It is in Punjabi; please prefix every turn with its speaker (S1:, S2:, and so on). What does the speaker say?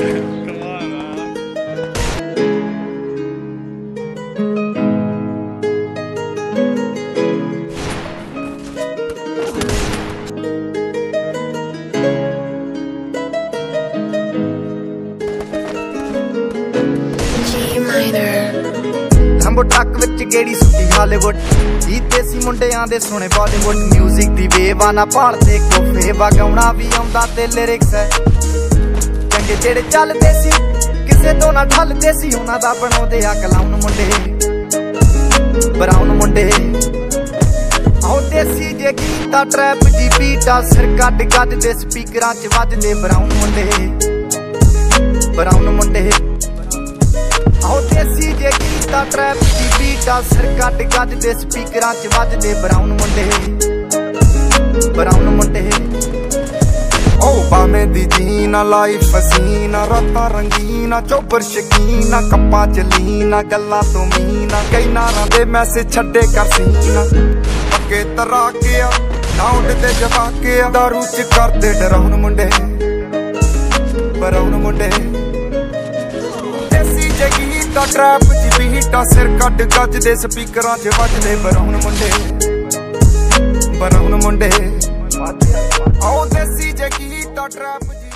S1: G
S2: ਟਰੱਕ ਵਿੱਚ ਗੇੜੀ ਸੁੱਟੀ ਹਾਲੀਵੁੱਡ ਜੀ ਦੇਸੀ ਮੁੰਡਿਆਂ ਦੇ ਸੋਹਣੇ ਬਾਲੀਵੁੱਡ 뮤직 ਦੀ ਵੇਵਾ ਨਾ ਭਾਲਦੇ ਕੋਫੇ। ਵਗਾਉਣਾ ਵੀ ਆਉਂਦਾ ਤੇ ਲਿਰਿਕਸ ਹੈ। ਚੰਗੇ ਜਿਹੜੇ ਚੱਲਦੇ ਸੀ, ਕਿਸੇ ਤੋਂ ਨਾ ਠੱਲਦੇ ਸੀ, ਉਹਨਾਂ ਦਾ ਬਣਾਉਂਦੇ ਆ ਕਲਾਉਨ ਮੁੰਡੇ। ਬਰਾਉਨ ਮੁੰਡੇ। ਆਉ ਦੇਸੀ ਜੇ ਗੀਤਾ ਟਰੈਪ ਜੀ ਬੀਟਾ ਸਿਰ ਕੱਟ ਗੱਜ ਦੇ ਸਪੀਕਰਾਂ 'ਚ ਵੱਜਦੇ ਬਰਾਉਨ ਮੁੰਡੇ। ਬਰਾਉਨ ਮੁੰਡੇ। ਆਉ ਦੇਸੀ ਜੇ ਗੀਤਾ ਟਰੈਪ ਦੀ ਬੀਟਾ ਸਿਰ ਕੱਟ ਗੱਜ ਦੇ ਸਪੀਕਰਾਂ 'ਚ ਵੱਜਦੇ ਬਰਾਉਨ ਮੁੰਡੇ।
S3: ਓ ਦੀ ਜੀਨਾ ਲਾਈਫ ਹਸੀਨਾ ਰਾਤਾਂ ਰੰਗੀਨਾ ਚੋਬਰ ਸ਼ਕੀਨਾ ਕੱਪਾਂ ਚ ਲੀਨਾ ਗੱਲਾਂ ਤੋਂ ਮੀਨਾ ਕਈ ਨਾਰਾਂ ਦੇ ਮੈਸੇਜ ਛੱਡੇ ਕਰ ਸੀਨਾ ਪੱਕੇ ਤਰਾ ਕੇ ਆ ਨਾਉਂਡ ਤੇ ਜਵਾ ਕੇ ਆ, ਦਾਰੂ ਚ ਕਰਦੇ ਡਰਾਉਣ ਮੁੰਡੇ। ਬਰਾਉਣ ਮੁੰਡੇ। ਦੇਸੀ ਜਗੀ ਦਾ ਟਰੈਪ ਚ ਬੀਟਾ ਸਿਰ ਕੱਟ ਗੱਜ ਦੇ ਸਪੀਕਰਾਂ 'ਚ ਵੱਜਦੇ ਬਰਾਉਣ ਮੁੰਡੇ। ਬਰਾਉਣ ਮੁੰਡੇ। ਦਾ ਟਰੈਪ ਜੀ